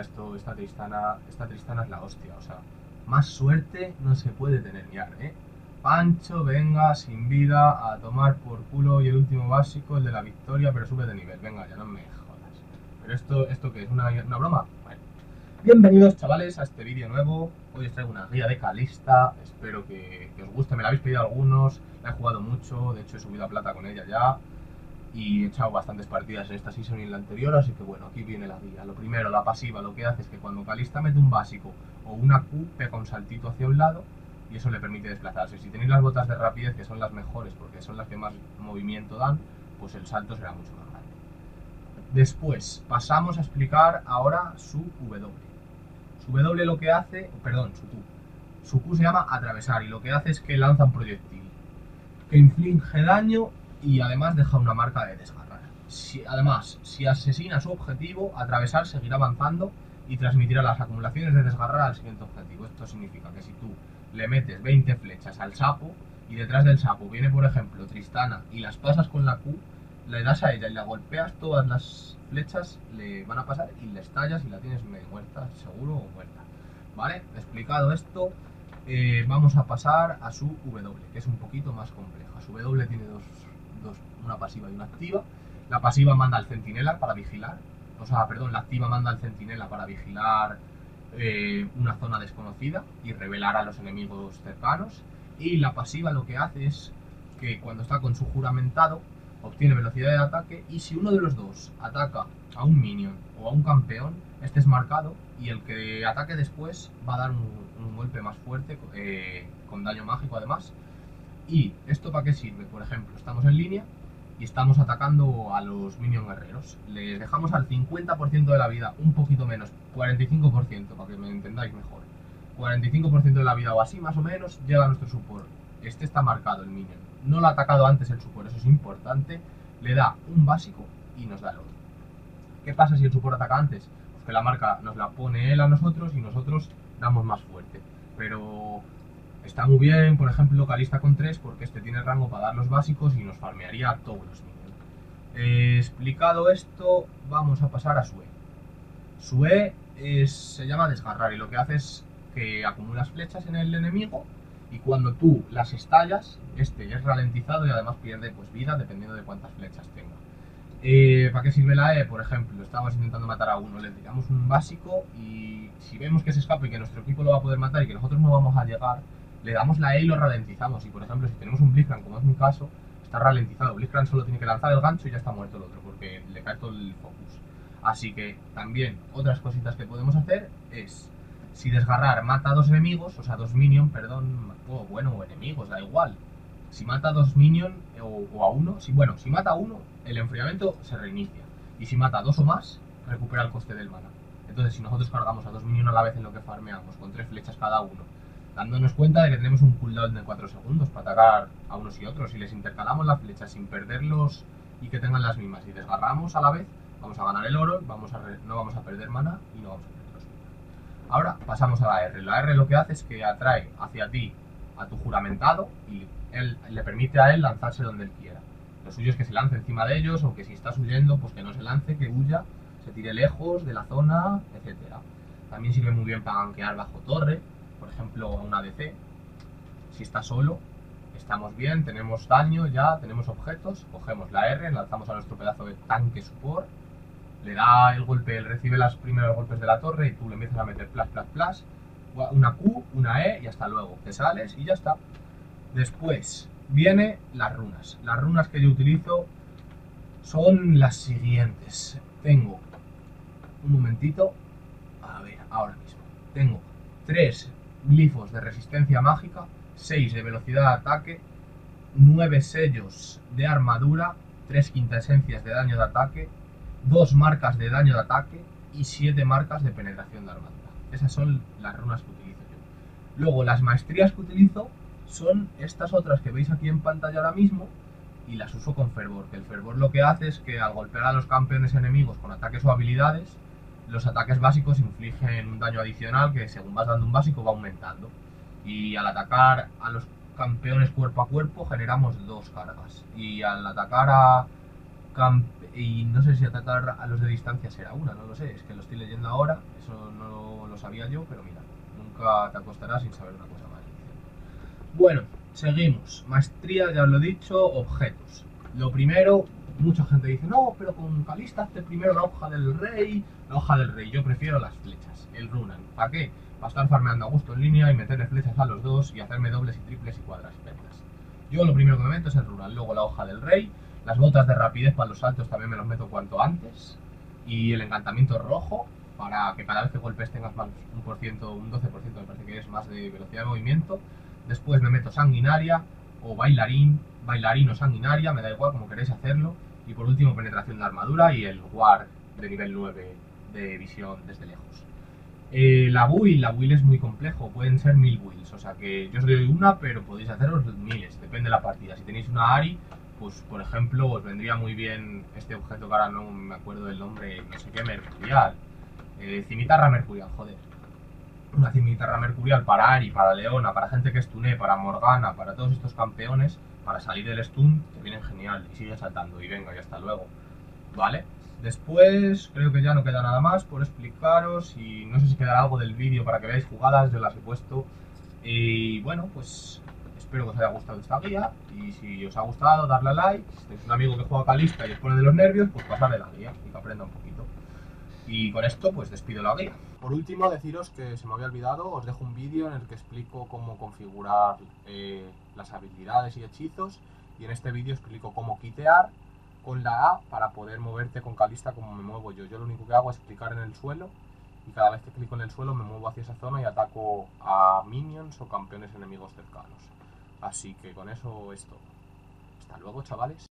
Esto, esta Tristana, esta Tristana es la hostia, o sea, más suerte no se puede tener ya, ¿eh? Pancho, venga, sin vida, a tomar por culo y el último básico, el de la victoria, pero sube de nivel. Venga, ya no me jodas. Pero esto, ¿esto es? ¿Una, una broma? Bienvenidos, chavales, a este vídeo nuevo. Hoy os traigo una guía de Calista. Espero que, que os guste. Me la habéis pedido algunos. La he jugado mucho. De hecho, he subido a plata con ella ya. Y he echado bastantes partidas en esta season y en la anterior. Así que bueno, aquí viene la guía. Lo primero, la pasiva, lo que hace es que cuando Calista mete un básico o una Q, pega un saltito hacia un lado y eso le permite desplazarse. Si tenéis las botas de rapidez, que son las mejores porque son las que más movimiento dan, pues el salto será mucho más grande. Después, pasamos a explicar ahora su W. Su W lo que hace, perdón, su Q. Su Q se llama atravesar y lo que hace es que lanza un proyectil que inflige daño y además deja una marca de desgarrar. Si, además, si asesina su objetivo, atravesar seguirá avanzando y transmitirá las acumulaciones de desgarrar al siguiente objetivo. Esto significa que si tú le metes 20 flechas al sapo y detrás del sapo viene, por ejemplo, Tristana y las pasas con la Q, le das a ella y la golpeas, todas las flechas le van a pasar y le estallas y la tienes muerta, seguro o muerta. ¿Vale? Explicado esto, eh, vamos a pasar a su W, que es un poquito más compleja. Su W tiene dos, una pasiva y una activa. La pasiva manda al centinela para vigilar, o sea, perdón, la activa manda al centinela para vigilar eh, una zona desconocida y revelar a los enemigos cercanos. Y la pasiva lo que hace es que cuando está con su juramentado obtiene velocidad de ataque y si uno de los dos ataca a un minion o a un campeón, este es marcado y el que ataque después va a dar un, un golpe más fuerte eh, con daño mágico además. ¿Y esto para qué sirve? Por ejemplo, estamos en línea y estamos atacando a los minion guerreros. Les dejamos al 50% de la vida, un poquito menos, 45%, para que me entendáis mejor. 45% de la vida o así, más o menos, llega nuestro support. Este está marcado, el minion. No lo ha atacado antes el support, eso es importante. Le da un básico y nos da el otro. ¿Qué pasa si el support ataca antes? Pues que la marca nos la pone él a nosotros y nosotros damos más fuerte. Pero Está muy bien, por ejemplo, Calista con 3 porque este tiene rango para dar los básicos y nos farmearía a todos los minions. Eh, explicado esto, vamos a pasar a Sue. Sue es, se llama desgarrar y lo que hace es que acumulas flechas en el enemigo y cuando tú las estallas, este es ralentizado y además pierde pues, vida dependiendo de cuántas flechas tenga. Eh, ¿Para qué sirve la E? Por ejemplo, estamos intentando matar a uno, le tiramos un básico y si vemos que se escapa y que nuestro equipo lo va a poder matar y que nosotros no vamos a llegar, le damos la E y lo ralentizamos. Y por ejemplo, si tenemos un Blitzcrank, como es mi caso, está ralentizado. Blitzcrank solo tiene que lanzar el gancho y ya está muerto el otro, porque le cae todo el focus. Así que también otras cositas que podemos hacer es, si desgarrar mata a dos enemigos, o sea, dos minions, perdón, o bueno, o enemigos, da igual. Si mata a dos minions o, o, a uno, si, bueno, si mata a uno, el enfriamiento se reinicia. Y si mata a dos o más, recupera el coste del mana. Entonces, si nosotros cargamos a dos minions a la vez en lo que farmeamos, con tres flechas cada uno, dándonos cuenta de que tenemos un cooldown de 4 segundos para atacar a unos y otros. Si les intercalamos las flechas sin perderlos y que tengan las mismas y desgarramos a la vez, vamos a ganar el oro, vamos a no vamos a perder mana y no vamos a perder los. Ahora pasamos a la R. La R lo que hace es que atrae hacia ti a tu juramentado y él, le permite a él lanzarse donde él quiera. Lo suyo es que se lance encima de ellos o que si estás huyendo, pues que no se lance, que huya, se tire lejos de la zona, etcétera. También sirve muy bien para gankear bajo torre, por ejemplo, a una DC, si está solo, estamos bien, tenemos daño ya, tenemos objetos, cogemos la R, lanzamos a nuestro pedazo de tanque support, le da el golpe, él recibe los primeros golpes de la torre y tú le empiezas a meter plus, plus, plus, una Q, una E y hasta luego, te sales y ya está. Después viene las runas. Las runas que yo utilizo son las siguientes. Tengo un momentito, a ver, ahora mismo. Tengo tres glifos de resistencia mágica, 6 de velocidad de ataque, 9 sellos de armadura, 3 quintaesencias de daño de ataque, 2 marcas de daño de ataque y 7 marcas de penetración de armadura. Esas son las runas que utilizo yo. Luego, las maestrías que utilizo son estas otras que veis aquí en pantalla ahora mismo y las uso con fervor, que el fervor lo que hace es que al golpear a los campeones enemigos con ataques o habilidades, los ataques básicos infligen un daño adicional que según vas dando un básico va aumentando. Y al atacar a los campeones cuerpo a cuerpo generamos dos cargas. Y al atacar a y no sé si atacar a los de distancia será una, no lo sé, es que lo estoy leyendo ahora, eso no lo sabía yo, pero mira, nunca te acostarás sin saber una cosa más. Bueno, seguimos. Maestría, ya lo he dicho, objetos. Lo primero, mucha gente dice, no, pero con Calista hazte primero la hoja del rey, la hoja del rey, yo prefiero las flechas, el runan. ¿Para qué? Para estar farmeando a gusto en línea y meterle flechas a los dos y hacerme dobles y triples y cuadras y Yo lo primero que me meto es el runan, luego la hoja del rey, las botas de rapidez para los saltos también me los meto cuanto antes. Y el encantamiento rojo, para que cada vez que golpes tengas más un por ciento, un 12% me parece que es más de velocidad de movimiento. Después me meto sanguinaria o bailarín, bailarín o sanguinaria, me da igual como queréis hacerlo. Y por último penetración de armadura y el guard de nivel 9 de visión desde lejos. Eh, la build, la build es muy complejo, pueden ser mil builds, o sea que yo os doy una, pero podéis haceros miles, depende de la partida. Si tenéis una Ari, pues por ejemplo os vendría muy bien este objeto que ahora no me acuerdo del nombre, no sé qué, mercurial. Eh, cimitarra mercurial, joder. Una cimitarra mercurial para Ari, para Leona, para gente que stune, para Morgana, para todos estos campeones, para salir del stun, te vienen genial y sigue saltando y venga y hasta luego. ¿Vale? Después creo que ya no queda nada más por explicaros y no sé si quedará algo del vídeo para que veáis jugadas, yo las he puesto. Y bueno, pues Espero que os haya gustado esta guía y si os ha gustado, darle a like. Si tenéis un amigo que juega Calista y os pone de los nervios, pues pasarle la guía y que aprenda un poquito. Y con esto, pues despido la guía. Por último, deciros que se me había olvidado, os dejo un vídeo en el que explico cómo configurar eh, las habilidades y hechizos. Y en este vídeo explico cómo quitear con la A para poder moverte con Calista como me muevo yo. Yo lo único que hago es clicar en el suelo y cada vez que clico en el suelo me muevo hacia esa zona y ataco a minions o campeones enemigos cercanos. Así que con eso esto. Hasta luego, chavales.